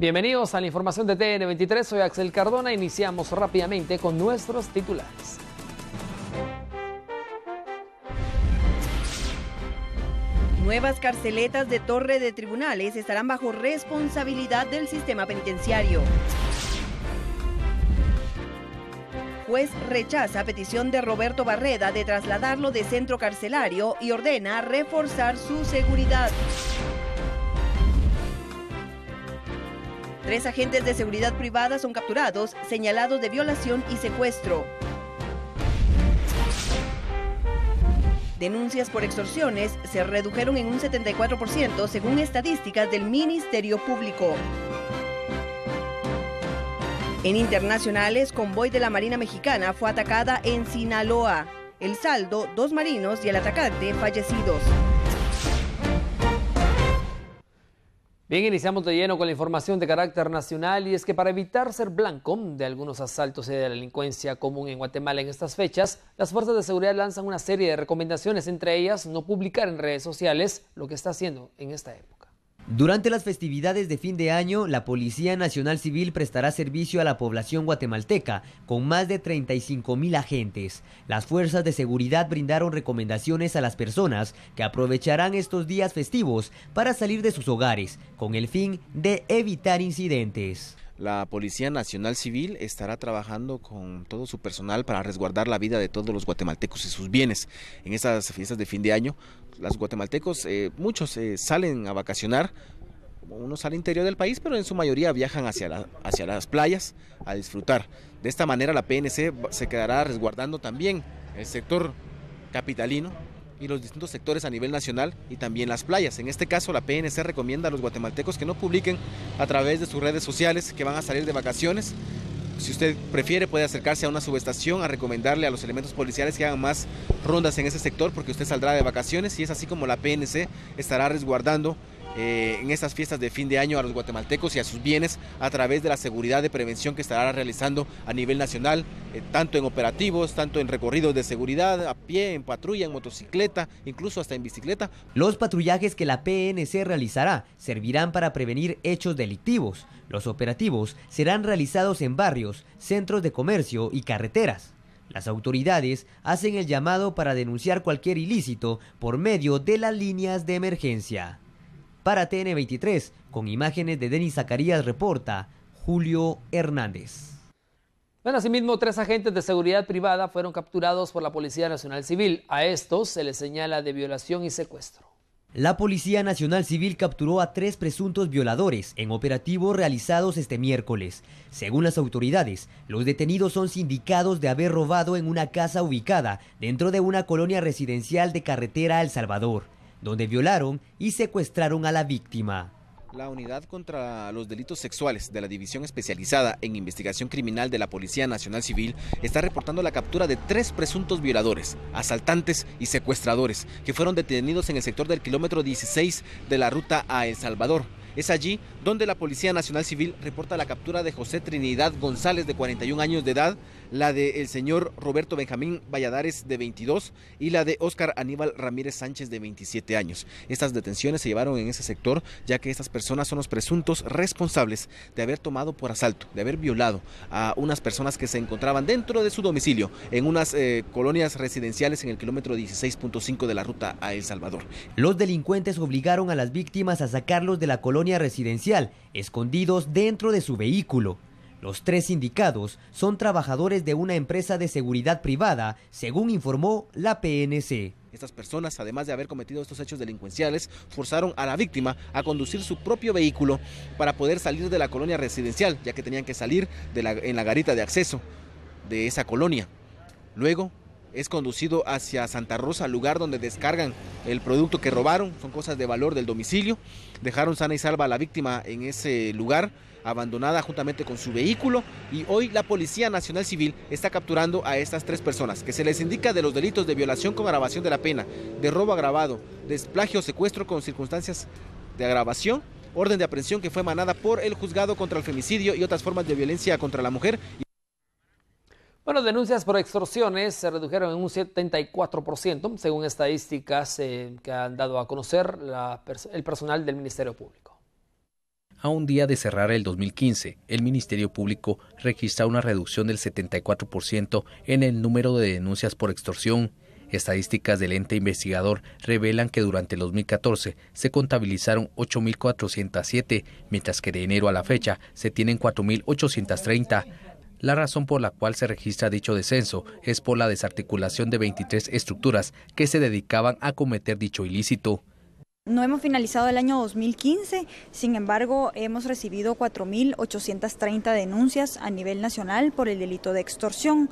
Bienvenidos a la información de TN23, soy Axel Cardona, iniciamos rápidamente con nuestros titulares. Nuevas carceletas de torre de tribunales estarán bajo responsabilidad del sistema penitenciario. Juez rechaza petición de Roberto Barreda de trasladarlo de centro carcelario y ordena reforzar su seguridad. Tres agentes de seguridad privada son capturados, señalados de violación y secuestro. Denuncias por extorsiones se redujeron en un 74% según estadísticas del Ministerio Público. En internacionales, convoy de la Marina Mexicana fue atacada en Sinaloa. El saldo, dos marinos y el atacante fallecidos. Bien, iniciamos de lleno con la información de carácter nacional y es que para evitar ser blanco de algunos asaltos y de la delincuencia común en Guatemala en estas fechas, las fuerzas de seguridad lanzan una serie de recomendaciones, entre ellas no publicar en redes sociales lo que está haciendo en esta época. Durante las festividades de fin de año, la Policía Nacional Civil prestará servicio a la población guatemalteca con más de 35 mil agentes. Las fuerzas de seguridad brindaron recomendaciones a las personas que aprovecharán estos días festivos para salir de sus hogares con el fin de evitar incidentes. La Policía Nacional Civil estará trabajando con todo su personal para resguardar la vida de todos los guatemaltecos y sus bienes. En estas fiestas de fin de año, los guatemaltecos, eh, muchos eh, salen a vacacionar, unos al interior del país, pero en su mayoría viajan hacia, hacia las playas a disfrutar. De esta manera la PNC se quedará resguardando también el sector capitalino y los distintos sectores a nivel nacional y también las playas. En este caso, la PNC recomienda a los guatemaltecos que no publiquen a través de sus redes sociales que van a salir de vacaciones. Si usted prefiere, puede acercarse a una subestación a recomendarle a los elementos policiales que hagan más rondas en ese sector porque usted saldrá de vacaciones y es así como la PNC estará resguardando eh, en estas fiestas de fin de año a los guatemaltecos y a sus bienes a través de la seguridad de prevención que estará realizando a nivel nacional, eh, tanto en operativos, tanto en recorridos de seguridad, a pie, en patrulla, en motocicleta, incluso hasta en bicicleta. Los patrullajes que la PNC realizará servirán para prevenir hechos delictivos. Los operativos serán realizados en barrios, centros de comercio y carreteras. Las autoridades hacen el llamado para denunciar cualquier ilícito por medio de las líneas de emergencia. Para TN23, con imágenes de Denis Zacarías, reporta Julio Hernández. Bueno, asimismo, tres agentes de seguridad privada fueron capturados por la Policía Nacional Civil. A estos se les señala de violación y secuestro. La Policía Nacional Civil capturó a tres presuntos violadores en operativos realizados este miércoles. Según las autoridades, los detenidos son sindicados de haber robado en una casa ubicada dentro de una colonia residencial de carretera El Salvador donde violaron y secuestraron a la víctima. La Unidad contra los Delitos Sexuales de la División Especializada en Investigación Criminal de la Policía Nacional Civil está reportando la captura de tres presuntos violadores, asaltantes y secuestradores que fueron detenidos en el sector del kilómetro 16 de la ruta a El Salvador. Es allí donde la Policía Nacional Civil reporta la captura de José Trinidad González de 41 años de edad, la de el señor Roberto Benjamín Valladares de 22 y la de Óscar Aníbal Ramírez Sánchez de 27 años. Estas detenciones se llevaron en ese sector ya que estas personas son los presuntos responsables de haber tomado por asalto, de haber violado a unas personas que se encontraban dentro de su domicilio en unas eh, colonias residenciales en el kilómetro 16.5 de la ruta a El Salvador. Los delincuentes obligaron a las víctimas a sacarlos de la colonia residencial, escondidos dentro de su vehículo. Los tres indicados son trabajadores de una empresa de seguridad privada, según informó la PNC. Estas personas, además de haber cometido estos hechos delincuenciales, forzaron a la víctima a conducir su propio vehículo para poder salir de la colonia residencial, ya que tenían que salir en la garita de acceso de esa colonia. Luego es conducido hacia Santa Rosa, lugar donde descargan el producto que robaron, son cosas de valor del domicilio. Dejaron sana y salva a la víctima en ese lugar abandonada juntamente con su vehículo y hoy la Policía Nacional Civil está capturando a estas tres personas que se les indica de los delitos de violación con agravación de la pena, de robo agravado, desplagio o secuestro con circunstancias de agravación, orden de aprehensión que fue emanada por el juzgado contra el femicidio y otras formas de violencia contra la mujer. Bueno, denuncias por extorsiones se redujeron en un 74%, según estadísticas eh, que han dado a conocer el personal del Ministerio Público. A un día de cerrar el 2015, el Ministerio Público registra una reducción del 74% en el número de denuncias por extorsión. Estadísticas del ente investigador revelan que durante el 2014 se contabilizaron 8.407, mientras que de enero a la fecha se tienen 4.830. La razón por la cual se registra dicho descenso es por la desarticulación de 23 estructuras que se dedicaban a cometer dicho ilícito. No hemos finalizado el año 2015, sin embargo hemos recibido 4.830 denuncias a nivel nacional por el delito de extorsión.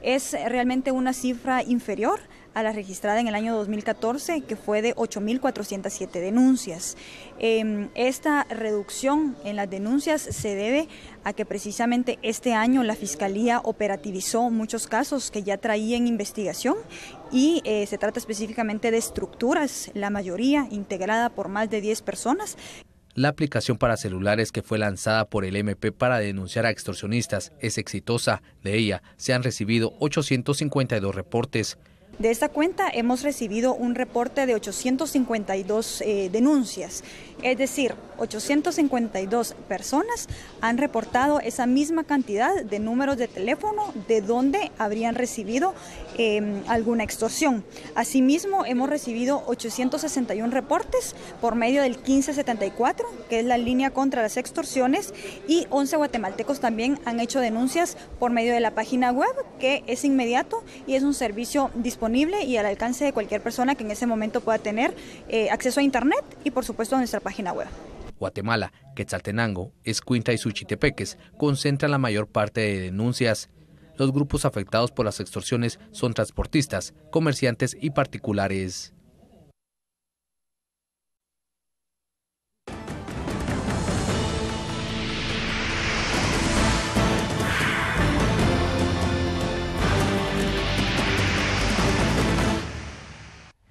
Es realmente una cifra inferior a la registrada en el año 2014, que fue de 8.407 denuncias. Em, esta reducción en las denuncias se debe a que precisamente este año la Fiscalía operativizó muchos casos que ya traían investigación y eh, se trata específicamente de estructuras, la mayoría integrada por más de 10 personas. La aplicación para celulares que fue lanzada por el MP para denunciar a extorsionistas es exitosa. De ella se han recibido 852 reportes. De esta cuenta hemos recibido un reporte de 852 eh, denuncias, es decir, 852 personas han reportado esa misma cantidad de números de teléfono de donde habrían recibido em, alguna extorsión. Asimismo, hemos recibido 861 reportes por medio del 1574, que es la línea contra las extorsiones, y 11 guatemaltecos también han hecho denuncias por medio de la página web, que es inmediato y es un servicio disponible y al alcance de cualquier persona que en ese momento pueda tener eh, acceso a Internet y por supuesto a nuestra página web. Guatemala, Quetzaltenango, Escuinta y Suchitepeques concentran la mayor parte de denuncias. Los grupos afectados por las extorsiones son transportistas, comerciantes y particulares.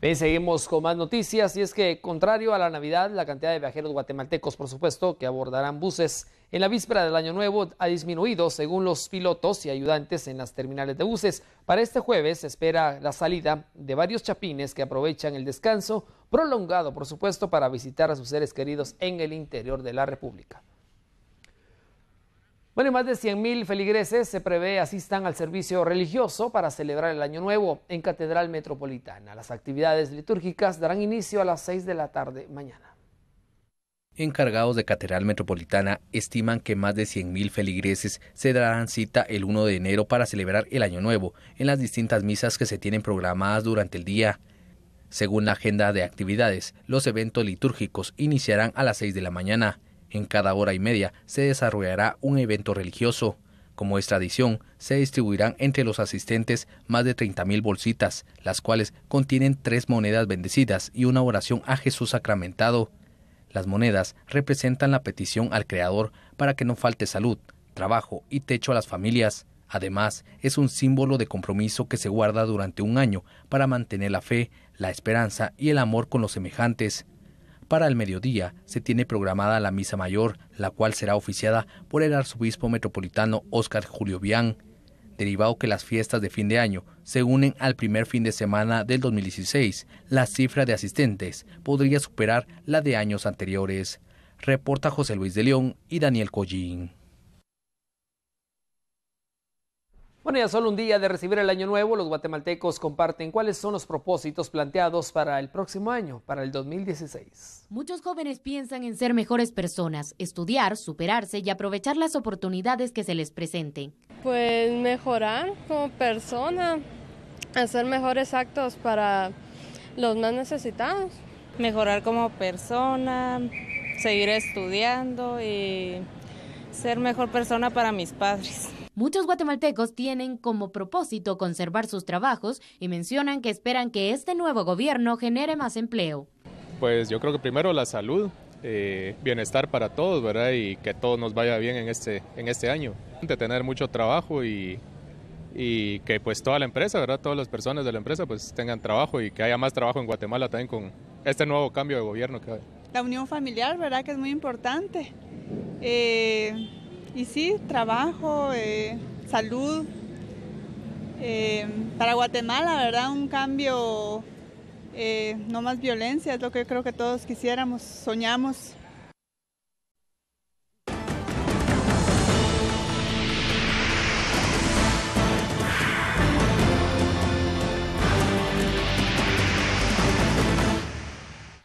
Bien, seguimos con más noticias y es que, contrario a la Navidad, la cantidad de viajeros guatemaltecos, por supuesto, que abordarán buses en la víspera del Año Nuevo ha disminuido según los pilotos y ayudantes en las terminales de buses. Para este jueves se espera la salida de varios chapines que aprovechan el descanso prolongado, por supuesto, para visitar a sus seres queridos en el interior de la República. Bueno, más de 100.000 feligreses se prevé asistan al servicio religioso para celebrar el Año Nuevo en Catedral Metropolitana. Las actividades litúrgicas darán inicio a las 6 de la tarde mañana. Encargados de Catedral Metropolitana estiman que más de 100.000 feligreses se darán cita el 1 de enero para celebrar el Año Nuevo en las distintas misas que se tienen programadas durante el día. Según la agenda de actividades, los eventos litúrgicos iniciarán a las 6 de la mañana. En cada hora y media se desarrollará un evento religioso. Como es tradición, se distribuirán entre los asistentes más de 30.000 bolsitas, las cuales contienen tres monedas bendecidas y una oración a Jesús sacramentado. Las monedas representan la petición al Creador para que no falte salud, trabajo y techo a las familias. Además, es un símbolo de compromiso que se guarda durante un año para mantener la fe, la esperanza y el amor con los semejantes. Para el mediodía se tiene programada la misa mayor, la cual será oficiada por el arzobispo metropolitano Óscar Julio Bian, derivado que las fiestas de fin de año se unen al primer fin de semana del 2016. La cifra de asistentes podría superar la de años anteriores. Reporta José Luis de León y Daniel Collín. Bueno, ya solo un día de recibir el año nuevo, los guatemaltecos comparten cuáles son los propósitos planteados para el próximo año, para el 2016. Muchos jóvenes piensan en ser mejores personas, estudiar, superarse y aprovechar las oportunidades que se les presenten. Pues mejorar como persona, hacer mejores actos para los más necesitados. Mejorar como persona, seguir estudiando y ser mejor persona para mis padres. Muchos guatemaltecos tienen como propósito conservar sus trabajos y mencionan que esperan que este nuevo gobierno genere más empleo. Pues yo creo que primero la salud, eh, bienestar para todos, ¿verdad? Y que todo nos vaya bien en este, en este año. De tener mucho trabajo y, y que pues toda la empresa, ¿verdad? Todas las personas de la empresa pues tengan trabajo y que haya más trabajo en Guatemala también con este nuevo cambio de gobierno que hay. La unión familiar, ¿verdad? Que es muy importante. Eh, y sí, trabajo, eh, salud. Eh, para Guatemala, ¿verdad? Un cambio, eh, no más violencia, es lo que creo que todos quisiéramos, soñamos.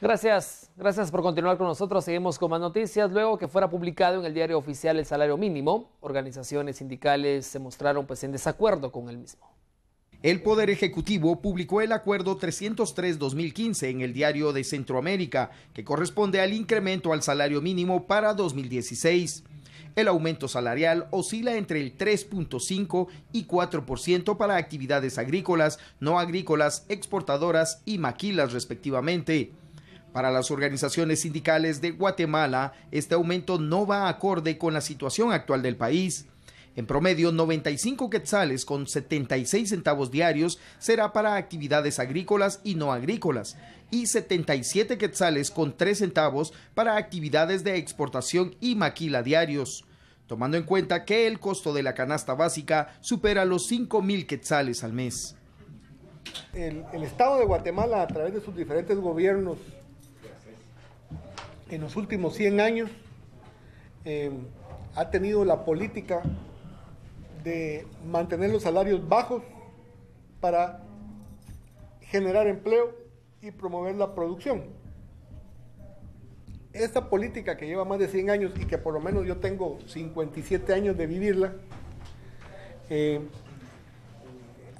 Gracias, gracias por continuar con nosotros. Seguimos con más noticias. Luego que fuera publicado en el diario oficial el salario mínimo, organizaciones sindicales se mostraron pues en desacuerdo con el mismo. El Poder Ejecutivo publicó el Acuerdo 303-2015 en el Diario de Centroamérica, que corresponde al incremento al salario mínimo para 2016. El aumento salarial oscila entre el 3.5 y 4% para actividades agrícolas, no agrícolas, exportadoras y maquilas respectivamente. Para las organizaciones sindicales de Guatemala, este aumento no va acorde con la situación actual del país. En promedio, 95 quetzales con 76 centavos diarios será para actividades agrícolas y no agrícolas, y 77 quetzales con 3 centavos para actividades de exportación y maquila diarios, tomando en cuenta que el costo de la canasta básica supera los 5 mil quetzales al mes. El, el Estado de Guatemala, a través de sus diferentes gobiernos, en los últimos 100 años eh, ha tenido la política de mantener los salarios bajos para generar empleo y promover la producción. Esta política que lleva más de 100 años y que por lo menos yo tengo 57 años de vivirla, eh,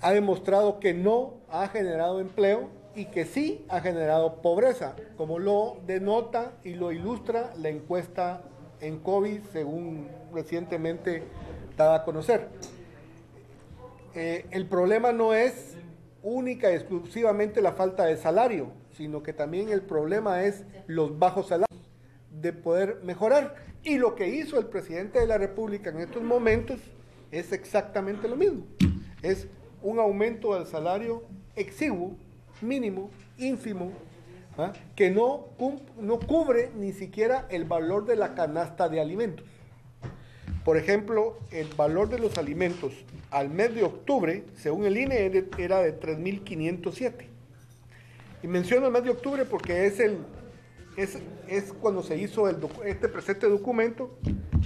ha demostrado que no ha generado empleo y que sí ha generado pobreza, como lo denota y lo ilustra la encuesta en COVID, según recientemente dada a conocer. Eh, el problema no es única y exclusivamente la falta de salario, sino que también el problema es los bajos salarios de poder mejorar. Y lo que hizo el presidente de la República en estos momentos es exactamente lo mismo. Es un aumento del salario exiguo mínimo, ínfimo, ¿ah? que no, no cubre ni siquiera el valor de la canasta de alimentos. Por ejemplo, el valor de los alimentos al mes de octubre, según el INE, era de 3.507. Y menciono el mes de octubre porque es, el, es, es cuando se hizo el, este presente documento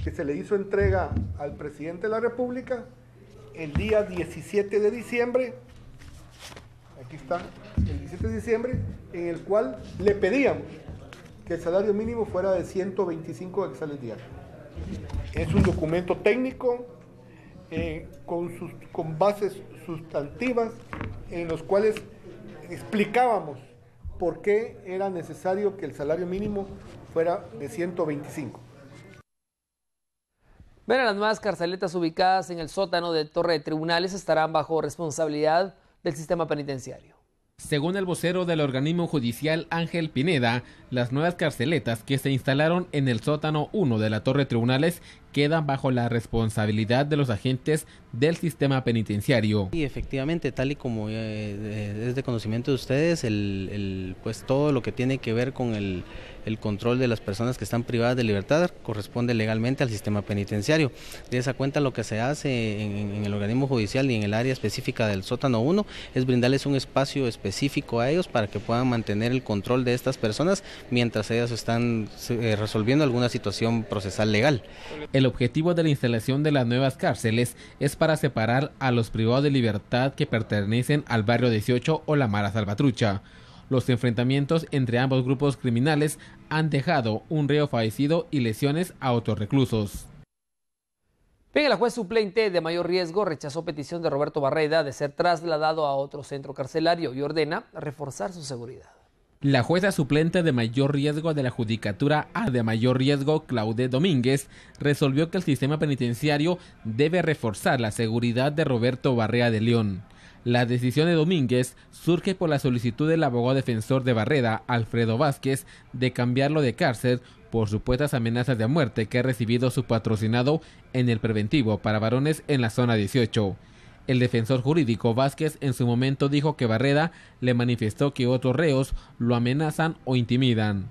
que se le hizo entrega al presidente de la República el día 17 de diciembre. Aquí está, el 17 de diciembre, en el cual le pedíamos que el salario mínimo fuera de 125 quetzales diarios. Es un documento técnico eh, con, sus, con bases sustantivas en los cuales explicábamos por qué era necesario que el salario mínimo fuera de 125. Ver las nuevas carceletas ubicadas en el sótano de Torre de Tribunales estarán bajo responsabilidad del sistema penitenciario. Según el vocero del organismo judicial Ángel Pineda, las nuevas carceletas que se instalaron en el sótano 1 de la Torre Tribunales quedan bajo la responsabilidad de los agentes del sistema penitenciario. Y efectivamente, tal y como eh, es de conocimiento de ustedes, el, pues todo lo que tiene que ver con el el control de las personas que están privadas de libertad corresponde legalmente al sistema penitenciario. De esa cuenta lo que se hace en, el organismo judicial y en el área específica del sótano 1 es brindarles un espacio específico a ellos para que puedan mantener el control de estas personas mientras ellas están eh, resolviendo alguna situación procesal legal. El objetivo de la instalación de las nuevas cárceles es para separar a los privados de libertad que pertenecen al barrio 18 o la Mara Salvatrucha. Los enfrentamientos entre ambos grupos criminales han dejado un reo fallecido y lesiones a otros reclusos. Bien, la juez suplente de mayor riesgo rechazó petición de Roberto Barreda de ser trasladado a otro centro carcelario y ordena reforzar su seguridad. La jueza suplente de mayor riesgo de la Judicatura A de mayor riesgo, Claude Domínguez, resolvió que el sistema penitenciario debe reforzar la seguridad de Roberto Barrea de León. La decisión de Domínguez surge por la solicitud del abogado defensor de Barreda, Alfredo Vázquez, de cambiarlo de cárcel por supuestas amenazas de muerte que ha recibido su patrocinado en el preventivo para varones en la zona 18. El defensor jurídico Vázquez en su momento dijo que Barreda le manifestó que otros reos lo amenazan o intimidan.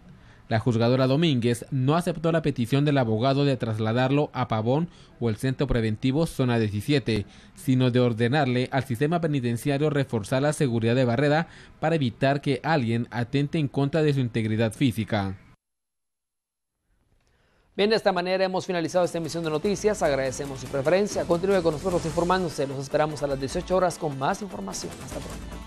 La juzgadora Domínguez no aceptó la petición del abogado de trasladarlo a Pavón o el centro preventivo Zona 17, sino de ordenarle al sistema penitenciario reforzar la seguridad de Barreda para evitar que alguien atente en contra de su integridad física. Bien, de esta manera hemos finalizado esta emisión de noticias. Agradecemos su preferencia. Continúe con nosotros informándose. Los esperamos a las 18 horas con más información. Hasta pronto.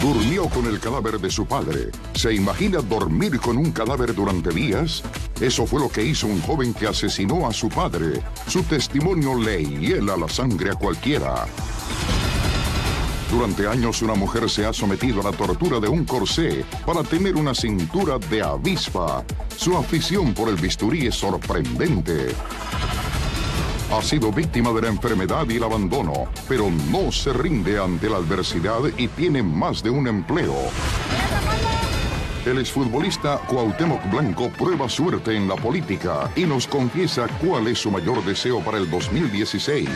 Durmió con el cadáver de su padre. ¿Se imagina dormir con un cadáver durante días? Eso fue lo que hizo un joven que asesinó a su padre. Su testimonio le hiela la sangre a cualquiera. Durante años una mujer se ha sometido a la tortura de un corsé para tener una cintura de avispa. Su afición por el bisturí es sorprendente. Ha sido víctima de la enfermedad y el abandono, pero no se rinde ante la adversidad y tiene más de un empleo. El exfutbolista Cuauhtémoc Blanco prueba suerte en la política y nos confiesa cuál es su mayor deseo para el 2016.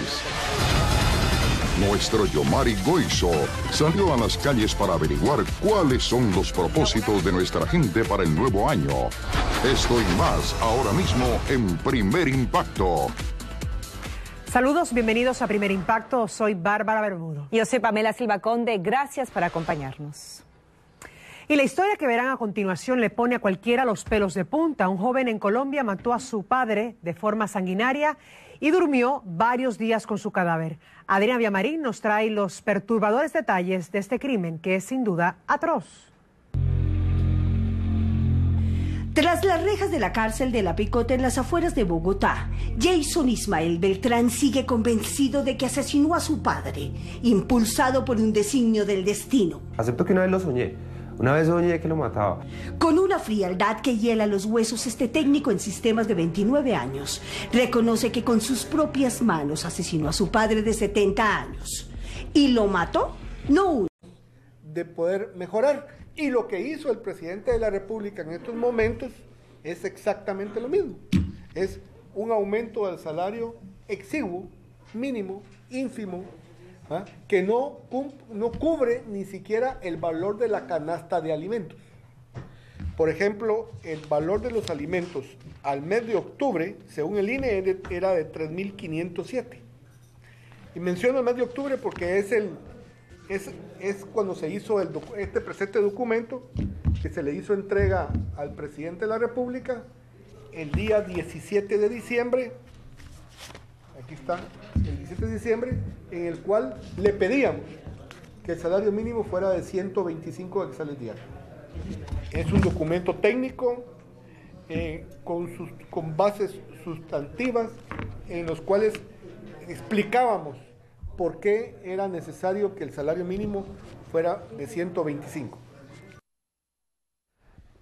Nuestro Yomari Goizo salió a las calles para averiguar cuáles son los propósitos de nuestra gente para el nuevo año. Esto y más ahora mismo en Primer Impacto. Saludos, bienvenidos a Primer Impacto. Soy Bárbara Bermudo. Yo soy Pamela Silva Conde. Gracias por acompañarnos. Y la historia que verán a continuación le pone a cualquiera los pelos de punta. Un joven en Colombia mató a su padre de forma sanguinaria y durmió varios días con su cadáver. Adriana Villamarín nos trae los perturbadores detalles de este crimen que es sin duda atroz. Tras las rejas de la cárcel de La Picote en las afueras de Bogotá, Jason Ismael Beltrán sigue convencido de que asesinó a su padre, impulsado por un designio del destino. Acepto que una vez lo soñé. Una vez soñé que lo mataba. Con una frialdad que hiela los huesos, este técnico en sistemas de 29 años reconoce que con sus propias manos asesinó a su padre de 70 años. Y lo mató, no uno. De poder mejorar. Y lo que hizo el presidente de la República en estos momentos es exactamente lo mismo. Es un aumento del salario exiguo, mínimo, ínfimo, ¿ah? que no, no cubre ni siquiera el valor de la canasta de alimentos. Por ejemplo, el valor de los alimentos al mes de octubre, según el INE, era de 3.507. Y menciono el mes de octubre porque es el, es, cuando se hizo este presente documento que se le hizo entrega al presidente de la República el día 17 de diciembre, aquí está, el 17 de diciembre, en el cual le pedíamos que el salario mínimo fuera de 125 quetzales diarios. Es un documento técnico eh, con, con bases sustantivas en los cuales explicábamos por qué era necesario que el salario mínimo fuera de 125.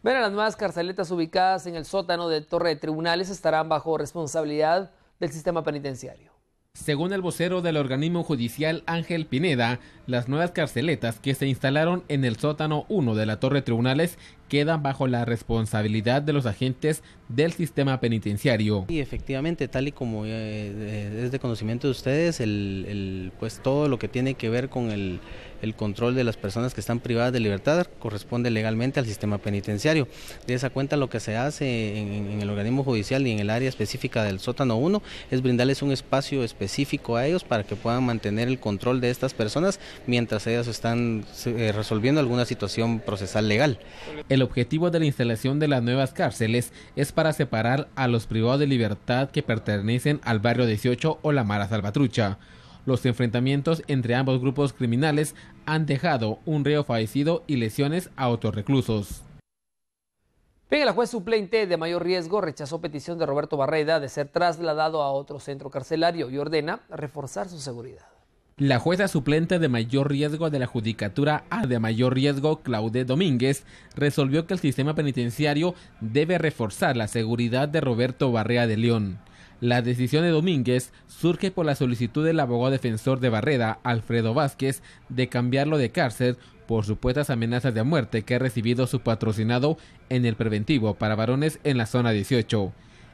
Ver, las nuevas carceletas ubicadas en el sótano de Torre de Tribunales estarán bajo responsabilidad del sistema penitenciario. Según el vocero del organismo judicial Ángel Pineda, las nuevas carceletas que se instalaron en el sótano 1 de la Torre Tribunales quedan bajo la responsabilidad de los agentes del sistema penitenciario. Y efectivamente, tal y como eh, es de conocimiento de ustedes, el, pues todo lo que tiene que ver con el, el, control de las personas que están privadas de libertad corresponde legalmente al sistema penitenciario. De esa cuenta lo que se hace en, el organismo judicial y en el área específica del sótano 1 es brindarles un espacio específico a ellos para que puedan mantener el control de estas personas mientras ellas están eh, resolviendo alguna situación procesal legal. El objetivo de la instalación de las nuevas cárceles es para separar a los privados de libertad que pertenecen al barrio 18 o la Mara Salvatrucha. Los enfrentamientos entre ambos grupos criminales han dejado un reo fallecido y lesiones a otros reclusos. Bien, la juez suplente de mayor riesgo rechazó petición de Roberto Barreda de ser trasladado a otro centro carcelario y ordena reforzar su seguridad. La jueza suplente de mayor riesgo de la Judicatura A de mayor riesgo, Claude Domínguez, resolvió que el sistema penitenciario debe reforzar la seguridad de Roberto Barrea de León. La decisión de Domínguez surge por la solicitud del abogado defensor de Barreda, Alfredo Vázquez, de cambiarlo de cárcel por supuestas amenazas de muerte que ha recibido su patrocinado en el preventivo para varones en la zona 18.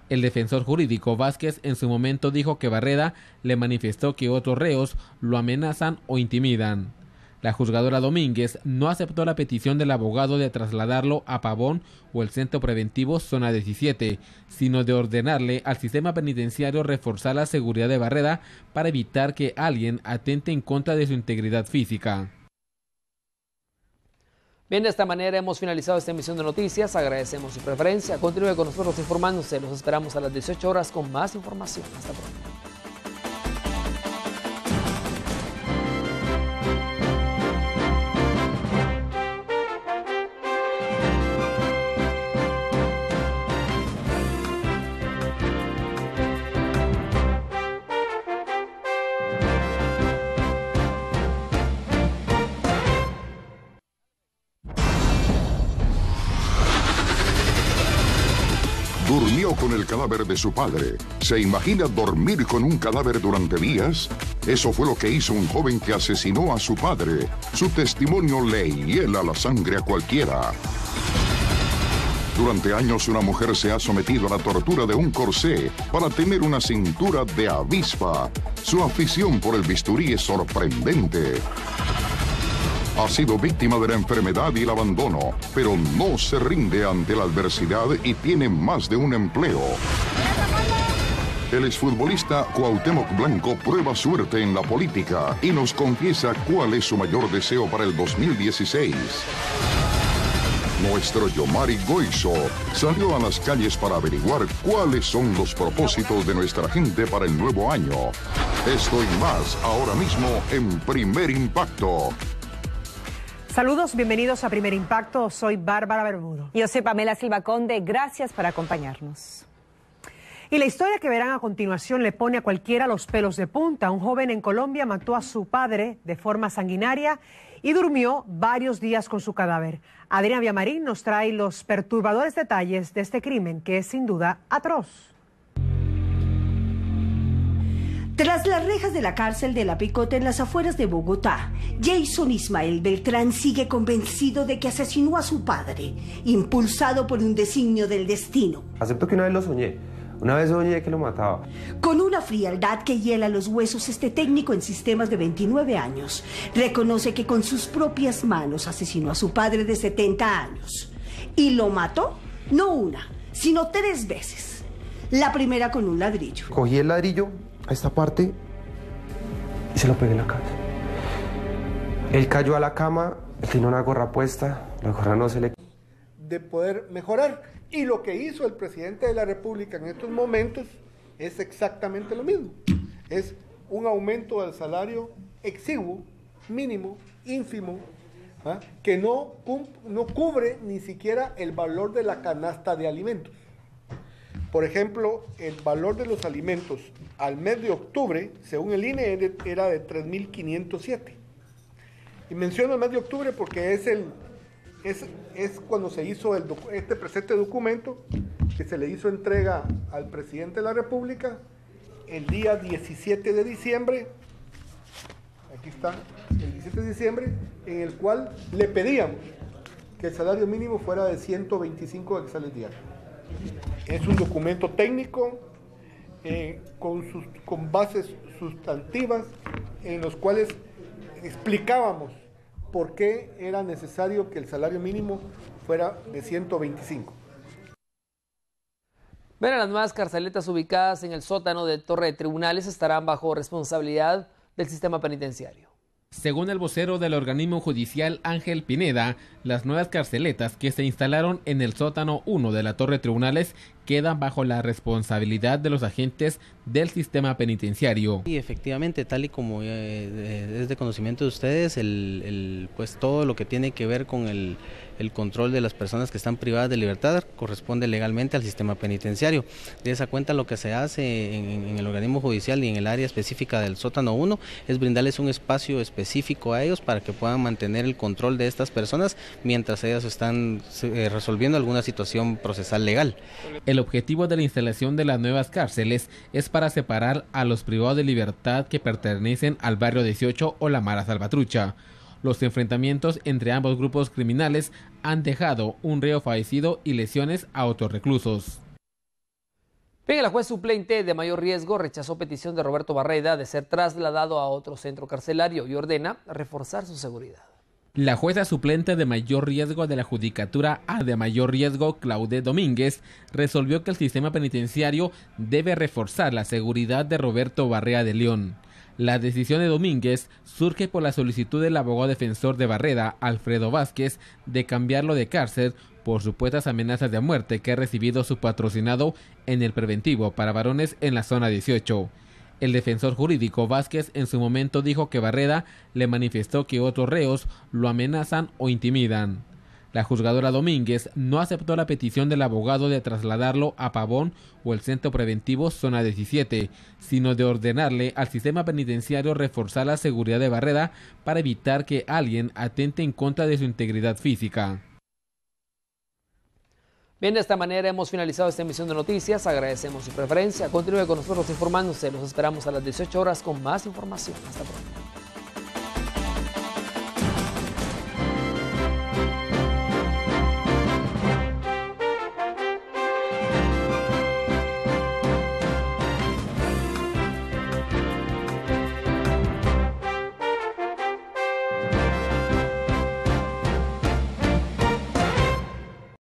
El defensor jurídico Vázquez en su momento dijo que Barreda le manifestó que otros reos lo amenazan o intimidan. La juzgadora Domínguez no aceptó la petición del abogado de trasladarlo a Pavón o el centro preventivo Zona 17, sino de ordenarle al sistema penitenciario reforzar la seguridad de Barreda para evitar que alguien atente en contra de su integridad física. Bien, de esta manera hemos finalizado esta emisión de noticias. Agradecemos su preferencia. Continúe con nosotros informándose. Los esperamos a las 18 horas con más información. Hasta pronto. Con el cadáver de su padre. ¿Se imagina dormir con un cadáver durante días? Eso fue lo que hizo un joven que asesinó a su padre. Su testimonio le hiela la sangre a cualquiera. Durante años una mujer se ha sometido a la tortura de un corsé para tener una cintura de avispa. Su afición por el bisturí es sorprendente. Ha sido víctima de la enfermedad y el abandono, pero no se rinde ante la adversidad y tiene más de un empleo. El exfutbolista Cuauhtémoc Blanco prueba suerte en la política y nos confiesa cuál es su mayor deseo para el 2016. Nuestro Yomari Goizo salió a las calles para averiguar cuáles son los propósitos de nuestra gente para el nuevo año. Esto y más ahora mismo en Primer Impacto. Saludos, bienvenidos a Primer Impacto. Soy Bárbara Bermudo. Yo soy Pamela Silva Conde. Gracias por acompañarnos. Y la historia que verán a continuación le pone a cualquiera los pelos de punta. Un joven en Colombia mató a su padre de forma sanguinaria y durmió varios días con su cadáver. Adriana Viamarín nos trae los perturbadores detalles de este crimen que es sin duda atroz. Tras las rejas de la cárcel de la Picota en las afueras de Bogotá, Jason Ismael Beltrán sigue convencido de que asesinó a su padre, impulsado por un designio del destino. Acepto que una vez lo soñé. Una vez soñé que lo mataba. Con una frialdad que hiela los huesos, este técnico en sistemas de 29 años reconoce que con sus propias manos asesinó a su padre de 70 años. Y lo mató no una, sino tres veces. La primera con un ladrillo. Cogí el ladrillo a esta parte y se lo pegué en la cabeza. Él cayó a la cama, tenía una gorra puesta, la gorra no se le... De poder mejorar. Y lo que hizo el presidente de la República en estos momentos es exactamente lo mismo. Es un aumento del salario exiguo, mínimo, ínfimo, ¿ah? que no, no cubre ni siquiera el valor de la canasta de alimentos. Por ejemplo, el valor de los alimentos al mes de octubre, según el INE, era de 3.507. Y menciono el mes de octubre porque es el, es, es cuando se hizo el, este presente documento que se le hizo entrega al presidente de la República el día 17 de diciembre, aquí está, el 17 de diciembre, en el cual le pedíamos que el salario mínimo fuera de 125 exales diarios. Es un documento técnico eh, con, sus, con bases sustantivas en los cuales explicábamos por qué era necesario que el salario mínimo fuera de 125. Verán, las nuevas carceletas ubicadas en el sótano de Torre de Tribunales estarán bajo responsabilidad del sistema penitenciario. Según el vocero del organismo judicial Ángel Pineda, las nuevas carceletas que se instalaron en el sótano 1 de la Torre Tribunales quedan bajo la responsabilidad de los agentes del sistema penitenciario. Y efectivamente, tal y como eh, es de conocimiento de ustedes, el, el, pues todo lo que tiene que ver con el, el control de las personas que están privadas de libertad corresponde legalmente al sistema penitenciario. De esa cuenta lo que se hace en, en, el organismo judicial y en el área específica del sótano 1 es brindarles un espacio específico a ellos para que puedan mantener el control de estas personas mientras ellas están eh, resolviendo alguna situación procesal legal. El objetivo de la instalación de las nuevas cárceles es para separar a los privados de libertad que pertenecen al barrio 18 o la Mara Salvatrucha. Los enfrentamientos entre ambos grupos criminales han dejado un reo fallecido y lesiones a otros reclusos. Bien, la juez suplente de mayor riesgo rechazó petición de Roberto Barreda de ser trasladado a otro centro carcelario y ordena reforzar su seguridad. La jueza suplente de mayor riesgo de la Judicatura A de mayor riesgo, Claude Domínguez, resolvió que el sistema penitenciario debe reforzar la seguridad de Roberto Barrea de León. La decisión de Domínguez surge por la solicitud del abogado defensor de Barreda, Alfredo Vázquez, de cambiarlo de cárcel por supuestas amenazas de muerte que ha recibido su patrocinado en el preventivo para varones en la zona 18. El defensor jurídico Vázquez en su momento dijo que Barreda le manifestó que otros reos lo amenazan o intimidan. La juzgadora Domínguez no aceptó la petición del abogado de trasladarlo a Pavón o el centro preventivo Zona 17, sino de ordenarle al sistema penitenciario reforzar la seguridad de Barreda para evitar que alguien atente en contra de su integridad física. Bien, de esta manera hemos finalizado esta emisión de noticias. Agradecemos su preferencia. Continúe con nosotros informándose. Los esperamos a las 18 horas con más información. Hasta pronto.